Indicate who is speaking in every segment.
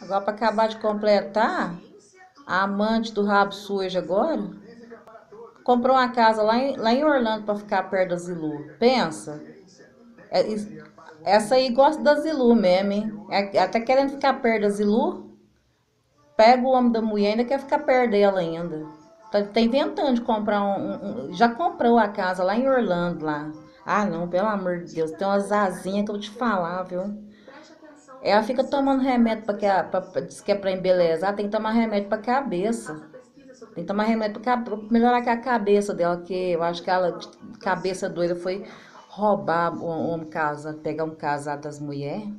Speaker 1: Agora, para acabar de completar, a amante do rabo sujo agora comprou uma casa lá em, lá em Orlando para ficar perto da Zilu. Pensa. É, essa aí gosta da Zilu mesmo, hein? É, até querendo ficar perto da Zilu. Pega o homem da mulher e ainda quer ficar perto dela ainda. Tá, tá inventando de comprar um, um, Já comprou a casa lá em Orlando, lá. Ah, não, pelo amor de Deus. Tem umas asinhas que eu te falar, viu? Ela fica tomando remédio para que a, pra, diz que é para embelezar, tem que tomar remédio para cabeça. Tem que tomar remédio para melhorar a cabeça dela, que eu acho que ela, cabeça doida, foi roubar um, um casa, pegar um casado das mulheres.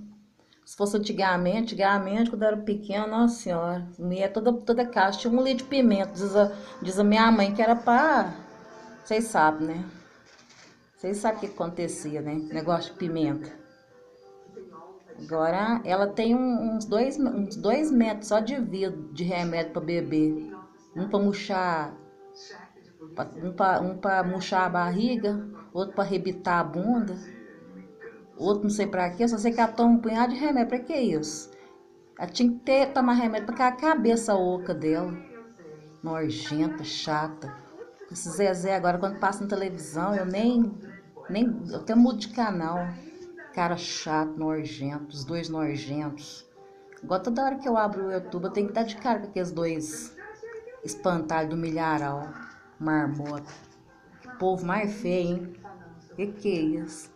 Speaker 1: Se fosse antigamente, antigamente, quando eu era pequena, nossa senhora, mulher toda, toda casa, tinha um litro de pimenta, diz a, diz a minha mãe que era para. Vocês sabem, né? Vocês sabem o que acontecia, né? Negócio de pimenta. Agora ela tem uns dois, uns dois metros só de vidro de remédio para beber. Um para murchar, um para um murchar a barriga, outro para rebitar a bunda, outro não sei para quê, só sei que ela toma um punhado de remédio. Para que isso? Ela tinha que ter, tomar remédio para a cabeça oca dela. Nojenta, chata. Esse Zezé agora, quando passa na televisão, eu nem. nem eu até mudo de canal cara chato, nojento, os dois nojentos. Igual toda hora que eu abro o YouTube, eu tenho que dar de cara com aqueles dois espantalhos do milharal, marmota. Que povo mais feio, hein? Que que é isso?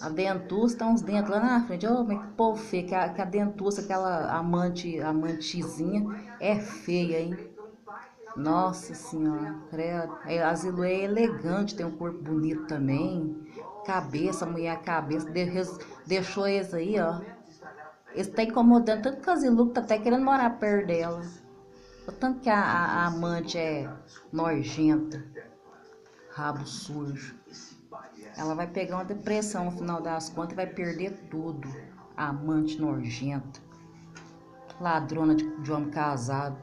Speaker 1: A dentuça tá uns dentes lá na frente. Ô, oh, mas que povo feio, que a, que a dentuça, aquela amante, amantezinha, é feia, hein? Nossa senhora, credo. A Zilu é elegante, tem um corpo bonito também cabeça, mulher cabeça, deixou eles aí, ó. Eles tá incomodando tanto que a Zilu tá até querendo morar perto dela. O tanto que a, a, a amante é nojenta, rabo sujo. Ela vai pegar uma depressão no final das contas e vai perder tudo. A amante nojenta. Ladrona de, de homem casado.